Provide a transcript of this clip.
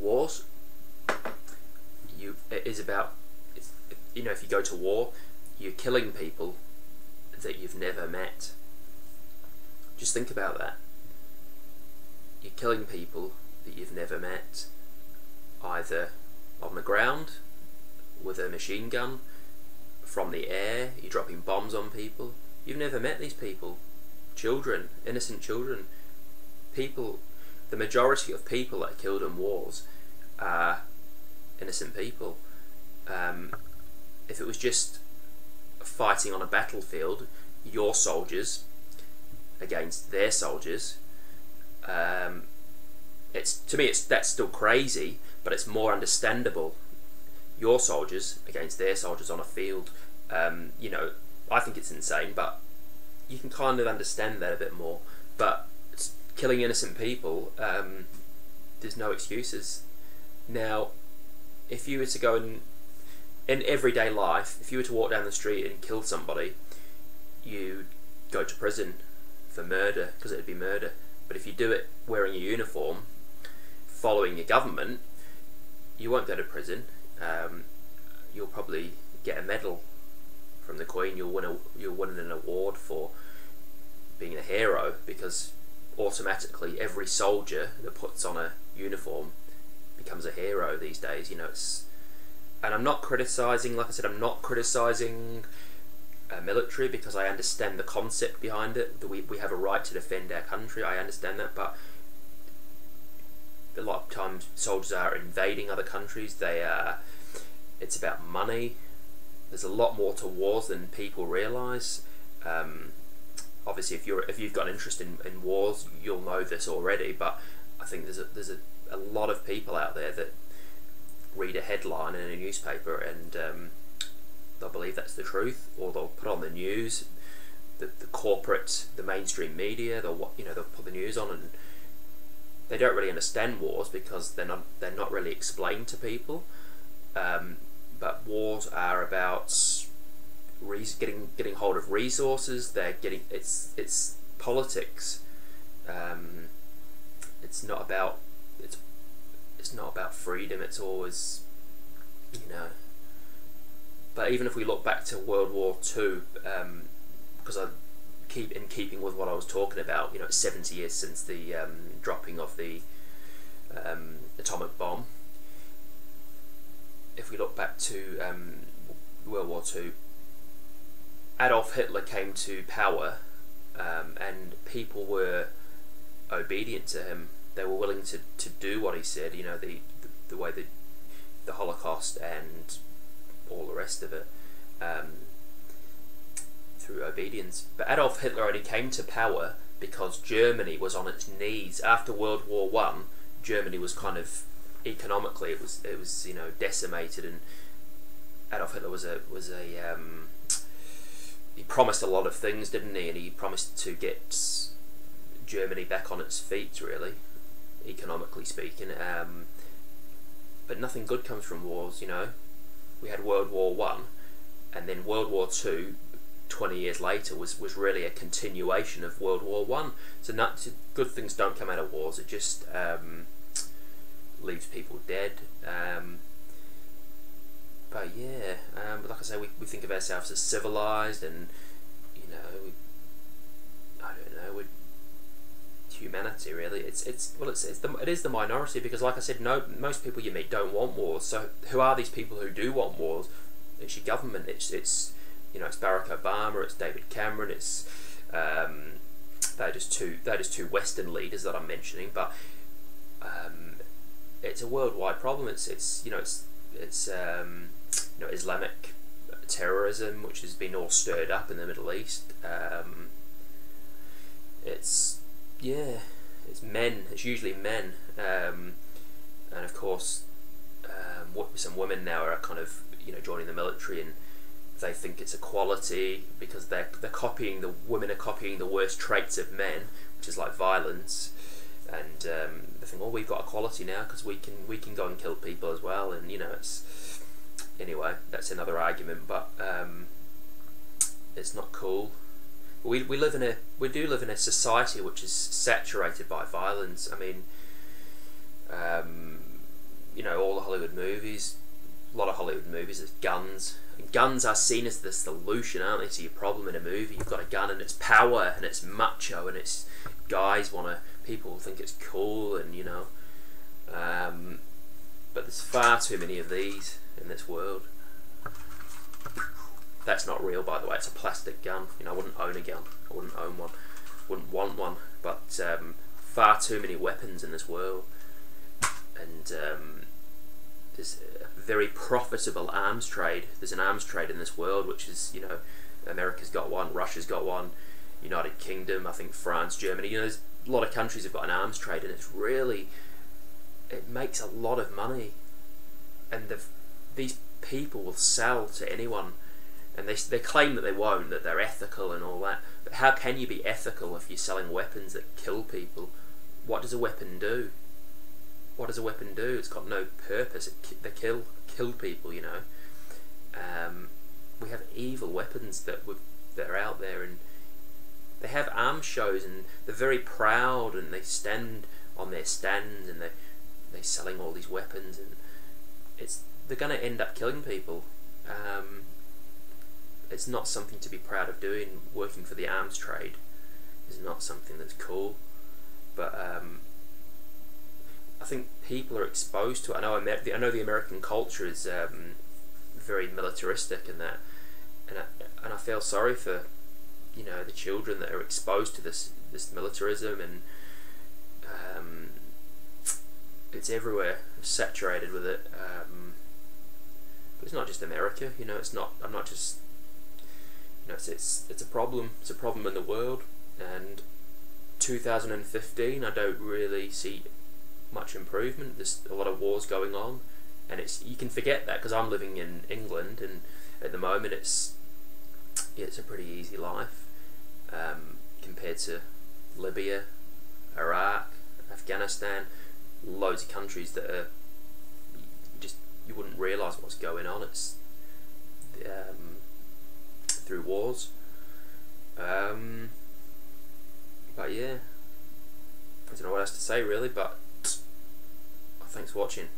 wars. You it is about you know if you go to war, you're killing people that you've never met. Just think about that. You're killing people that you've never met, either on the ground with a machine gun, from the air, you're dropping bombs on people. You've never met these people. Children, innocent children. People, the majority of people that are killed in wars are innocent people. Um, if it was just fighting on a battlefield, your soldiers against their soldiers, um, it's to me it's that's still crazy, but it's more understandable. Your soldiers against their soldiers on a field, um, you know, I think it's insane, but you can kind of understand that a bit more. But killing innocent people, um, there's no excuses. Now, if you were to go and in everyday life, if you were to walk down the street and kill somebody, you'd go to prison for murder because it'd be murder. But if you do it wearing a uniform, following your government, you won't go to prison. Um, you'll probably get a medal from the Queen. You'll win a you'll win an award for being a hero because automatically every soldier that puts on a uniform becomes a hero these days. You know, it's and I'm not criticizing. Like I said, I'm not criticizing uh, military because I understand the concept behind it. That we we have a right to defend our country. I understand that, but a lot of times soldiers are invading other countries. They are. It's about money. There's a lot more to wars than people realise. Um, obviously, if you're if you've got an interest in, in wars, you'll know this already. But I think there's a there's a, a lot of people out there that read a headline in a newspaper and um, they'll believe that's the truth, or they'll put on the news, the, the corporate, the mainstream media. They'll you know they'll put the news on and they don't really understand wars because they're not they're not really explained to people. Um, but wars are about getting getting hold of resources. They're getting it's it's politics. Um, it's not about it's it's not about freedom. It's always you know. But even if we look back to World War Two, um, because I keep in keeping with what I was talking about, you know, it's seventy years since the um, dropping of the um, atomic bomb. If we look back to um, World War Two, Adolf Hitler came to power, um, and people were obedient to him. They were willing to, to do what he said. You know, the the, the way the the Holocaust and all the rest of it um, through obedience. But Adolf Hitler only came to power because Germany was on its knees after World War One. Germany was kind of economically it was it was you know decimated, and Adolf Hitler was a was a um, he promised a lot of things, didn't he? And he promised to get Germany back on its feet, really, economically speaking. Um, but nothing good comes from wars, you know. We had World War One, and then World War Two 20 years later was, was really a continuation of World War One. So not good things don't come out of wars. It just um, leaves people dead. Um, but yeah, um, like I say, we, we think of ourselves as civilized, and you know, we, I don't know, we humanity really. It's it's well, it's, it's the, it is the minority because, like I said, no most people you meet don't want wars. So who are these people who do want wars? It's your government. It's it's you know, it's Barack Obama, it's David Cameron, it's um, they're just two they're just two Western leaders that I'm mentioning, but um, it's a worldwide problem. It's it's you know it's it's um, you know Islamic terrorism, which has been all stirred up in the Middle East. Um, it's yeah, it's men. It's usually men, um, and of course, um, some women now are kind of you know joining the military and they think it's equality because they're they're copying the women are copying the worst traits of men, which is like violence, and um, they think, oh, we've got equality now because we can we can go and kill people as well, and you know it's anyway that's another argument, but um, it's not cool. We we live in a we do live in a society which is saturated by violence. I mean. Um, you know all the Hollywood movies, a lot of Hollywood movies, there's guns. And guns are seen as the solution, aren't they, to your problem in a movie? You've got a gun and it's power and it's macho and it's guys want to. People think it's cool and you know. Um, but there's far too many of these in this world. That's not real, by the way. It's a plastic gun. You know, I wouldn't own a gun. I wouldn't own one. Wouldn't want one. But um, far too many weapons in this world, and um, there's a very profitable arms trade. There's an arms trade in this world, which is you know, America's got one, Russia's got one, United Kingdom, I think France, Germany. You know, there's a lot of countries have got an arms trade, and it's really it makes a lot of money, and the, these people will sell to anyone and they, they claim that they won't, that they're ethical and all that. But how can you be ethical if you're selling weapons that kill people? What does a weapon do? What does a weapon do? It's got no purpose. It, they kill kill people, you know. Um, we have evil weapons that that are out there, and they have arms shows, and they're very proud, and they stand on their stands, and they they're selling all these weapons, and it's they're going to end up killing people. Um, it's not something to be proud of doing. Working for the arms trade is not something that's cool. But um, I think people are exposed to it. I know Amer- I know the American culture is um, very militaristic and that, and I, and I feel sorry for you know the children that are exposed to this this militarism and um, it's everywhere, saturated with it. Um, it's not just America, you know. It's not. I'm not just you know, it's, it's, it's a problem. It's a problem in the world. And 2015, I don't really see much improvement. There's a lot of wars going on, and it's you can forget that because I'm living in England, and at the moment it's it's a pretty easy life um, compared to Libya, Iraq, Afghanistan, loads of countries that are you wouldn't realise what's going on. It's um, through wars. Um, but yeah, I don't know what else to say really, but thanks for watching.